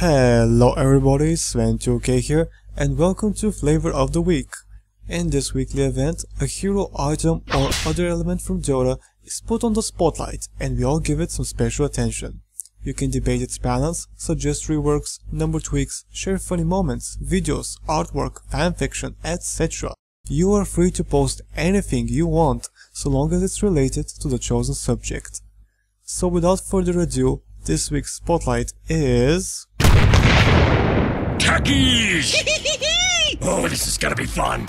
Hello everybody, Sven2k here and welcome to Flavor of the Week. In this weekly event, a hero item or other element from Dota is put on the spotlight and we all give it some special attention. You can debate its balance, suggest reworks, number tweaks, share funny moments, videos, artwork, fanfiction, etc. You are free to post anything you want so long as it's related to the chosen subject. So without further ado, this week's spotlight is... Techies! oh, this is gonna be fun.